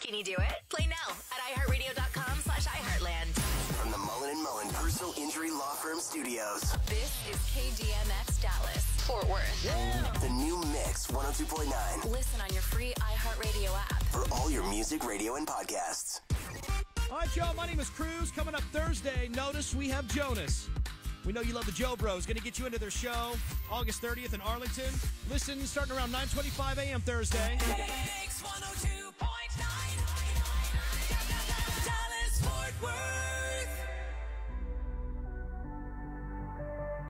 Can you do it? Play now at iHeartRadio.com slash iHeartland. From the Mullen and Mullen Personal Injury Law Firm Studios. This is KDMX Dallas, Fort Worth. The new Mix 102.9 Listen on your free iHeartRadio app. for all your music, radio, and podcasts. All right, y'all. My name is Cruz. Coming up Thursday, notice we have Jonas. We know you love the Jo Bros. Going to get you into their show August 30th in Arlington. Listen, starting around 9:25 a.m. Thursday.